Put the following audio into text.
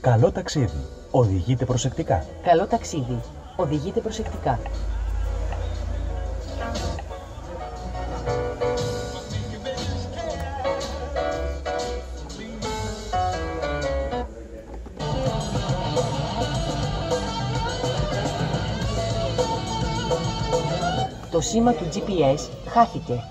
Καλό ταξίδι. Οδηγείτε προσεκτικά. Καλό ταξίδι. Οδηγείτε προσεκτικά. Το σήμα του GPS χάθηκε.